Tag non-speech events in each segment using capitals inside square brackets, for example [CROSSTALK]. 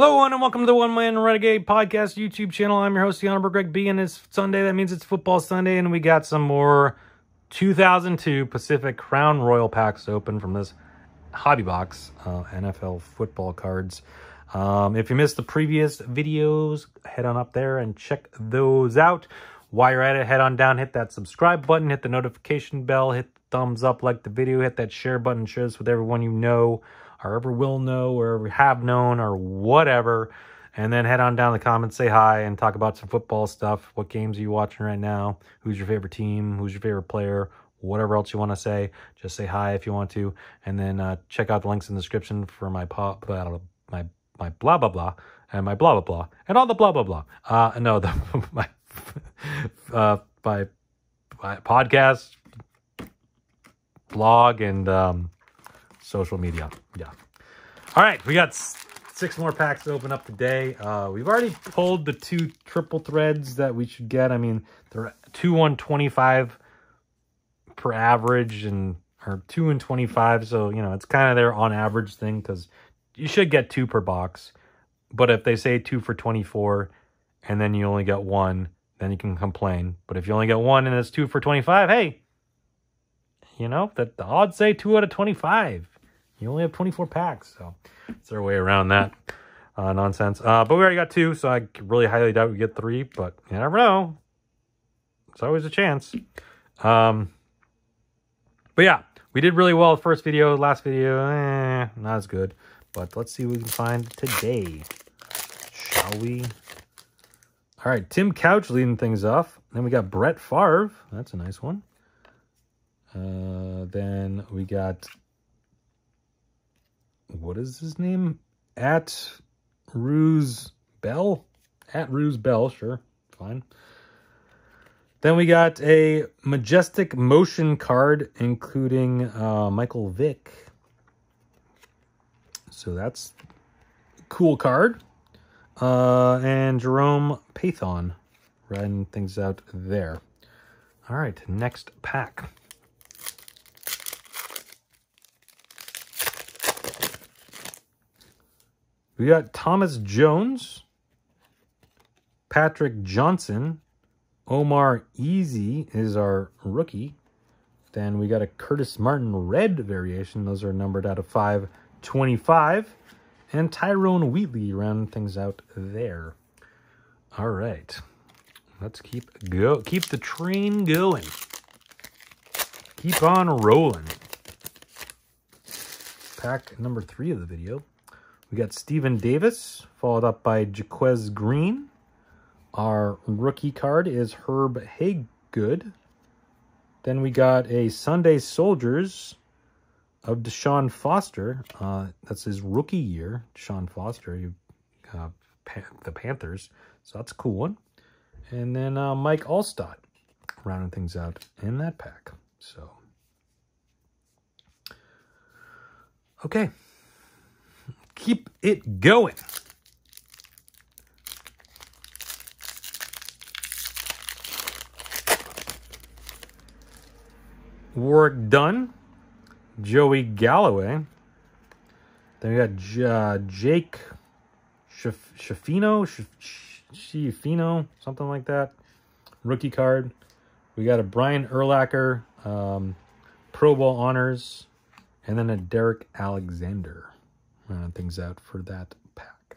Hello, everyone, and welcome to the One Man Renegade Podcast YouTube channel. I'm your host, the Honorable Greg B, and it's Sunday. That means it's Football Sunday, and we got some more 2002 Pacific Crown Royale packs open from this hobby box, uh, NFL football cards. Um, if you missed the previous videos, head on up there and check those out. While you're at it, head on down, hit that subscribe button, hit the notification bell, hit the thumbs up, like the video, hit that share button, share this with everyone you know or ever will know or ever have known or whatever. And then head on down the comments, say hi, and talk about some football stuff. What games are you watching right now? Who's your favorite team? Who's your favorite player? Whatever else you want to say, just say hi if you want to. And then uh, check out the links in the description for my pop, my my blah blah blah and my blah blah blah and all the blah blah blah. Uh, no, the [LAUGHS] my [LAUGHS] uh, my, my podcast, blog, and um, social media. Yeah. All right, we got six more packs to open up today. Uh, we've already pulled the two triple threads that we should get. I mean, they're two one twenty five per average and or two and twenty five. So you know, it's kind of their on average thing because you should get two per box. But if they say two for 24 and then you only get one, then you can complain. But if you only get one and it's two for 25, hey, you know, that the odds say two out of 25. You only have 24 packs. So it's their way around that uh, nonsense. Uh, but we already got two, so I really highly doubt we get three. But you never know. It's always a chance. Um, but yeah, we did really well first video. Last video, eh, not as good. But let's see what we can find today. Shall we? All right, Tim Couch leading things off. Then we got Brett Favre. That's a nice one. Uh, then we got, what is his name? At Ruse Bell? At Ruse Bell, sure, fine. Then we got a Majestic Motion card, including uh, Michael Vick. So that's cool card. Uh, and Jerome Pathon writing things out there. All right, next pack. We got Thomas Jones, Patrick Johnson, Omar Easy is our rookie. Then we got a Curtis Martin red variation. Those are numbered out of 525. And Tyrone Wheatley round things out there. All right. Let's keep go keep the train going. Keep on rolling. Pack number three of the video. We got Stephen Davis, followed up by Jacquez Green. Our rookie card is Herb Haygood. Then we got a Sunday Soldiers of Deshaun Foster. Uh, that's his rookie year, Deshaun Foster, uh, the Panthers. So that's a cool one. And then uh, Mike Alstott rounding things out in that pack. So, okay. Keep it going. Work done. Joey Galloway. Then we got uh, Jake Schifino, Schifino, something like that. Rookie card. We got a Brian Urlacher, um, Pro Bowl honors, and then a Derrick Alexander. Round things out for that pack.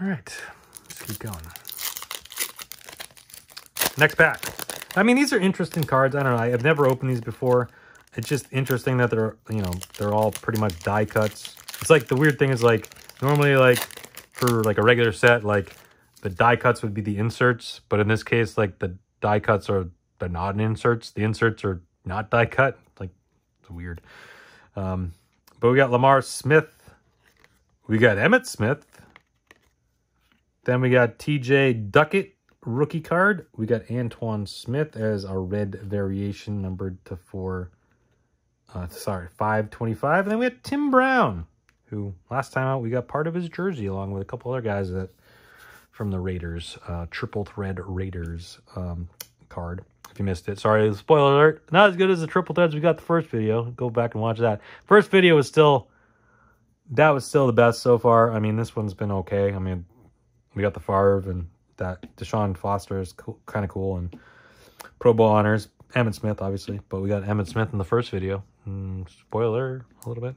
All right, let's keep going. Next pack. I mean, these are interesting cards. I don't know. I've never opened these before. It's just interesting that they're, you know, they're all pretty much die cuts. It's like the weird thing is like normally like for like a regular set, like the die cuts would be the inserts. But in this case, like the die cuts are the not inserts. The inserts are not die cut. Like it's weird. Um, but we got Lamar Smith. We got Emmitt Smith. Then we got TJ Duckett rookie card. We got Antowain Smith as our red variation numbered to four uh, sorry, 525. And then we had Tim Brown, who last time out we got part of his jersey along with a couple other guys that from the Raiders, uh, triple thread Raiders um, card. If you missed it, sorry, spoiler alert. Not as good as the triple threads we got the first video. Go back and watch that. First video was still that was still the best so far. I mean, this one's been okay. I mean, we got the Favre and that Deshaun Foster is kind of cool and Pro Bowl honors. Emmitt Smith, obviously, but we got Emmitt Smith in the first video. Mm, spoiler a little bit.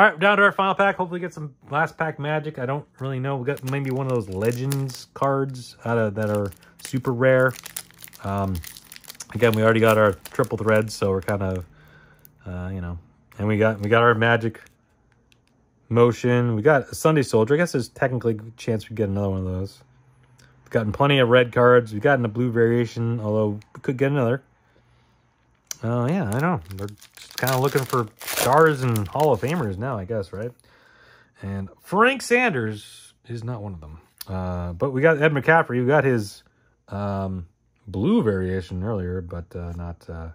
All right, down to our final pack. Hopefully, get some last pack magic. I don't really know. We got maybe one of those legends cards out of that are super rare. Um, again, we already got our triple threads, so we're kind of, uh, you know, and we got we got our magic motion. We got a Sunday Soldier. I guess there's technically a chance we get another one of those. We've gotten plenty of red cards. We've gotten a blue variation, although we could get another. Oh, uh, yeah, I know. We're kind of looking for stars and Hall of Famers now, I guess, right? And Frank Sanders is not one of them. Uh, but we got Ed McCaffrey. We got his um, blue variation earlier, but uh, not uh,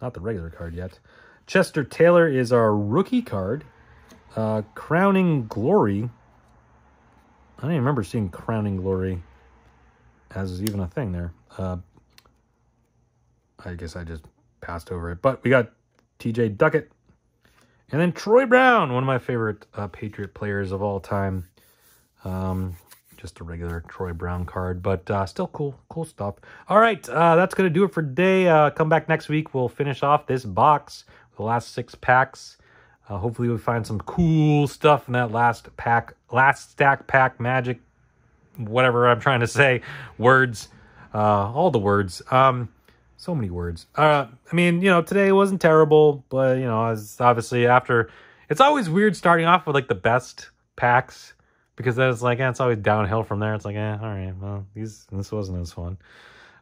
not the regular card yet. Chester Taylor is our rookie card. Uh, Crowning Glory. I don't even remember seeing Crowning Glory as even a thing there. Uh, I guess I just passed over it. But we got TJ Duckett. And then Troy Brown, one of my favorite uh, Patriot players of all time. Um, just a regular Troy Brown card, but uh, still cool, cool stuff. All right, uh, that's going to do it for today. Uh, come back next week. We'll finish off this box, the last six packs. Uh, hopefully we find some cool stuff in that last pack, last stack pack magic, whatever I'm trying to say, words, uh, all the words. Um, so many words. Uh, I mean, you know, today wasn't terrible, but you know, as obviously after, it's always weird starting off with like the best packs because then it's like, eh, it's always downhill from there. It's like, eh, all right, well, these this wasn't as fun.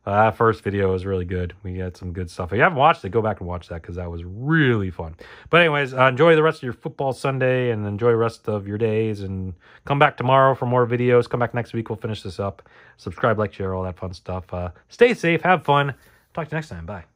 Uh, that first video was really good. We had some good stuff. If you haven't watched it, go back and watch that because that was really fun. But anyways, uh, enjoy the rest of your football Sunday and enjoy the rest of your days. And come back tomorrow for more videos. Come back next week. We'll finish this up. Subscribe, like, share, all that fun stuff. Uh, stay safe. Have fun. Talk to you next time. Bye.